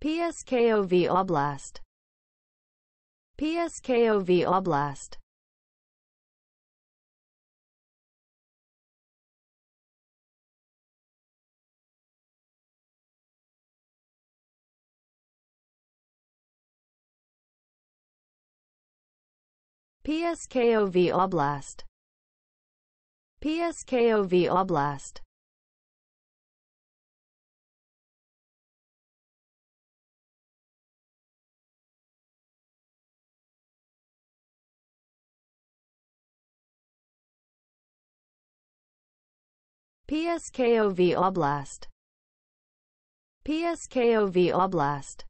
PSKOV Oblast. PSKOV Oblast. PSKOV Oblast. PSKOV Oblast PSKOV Oblast. PSKOV Oblast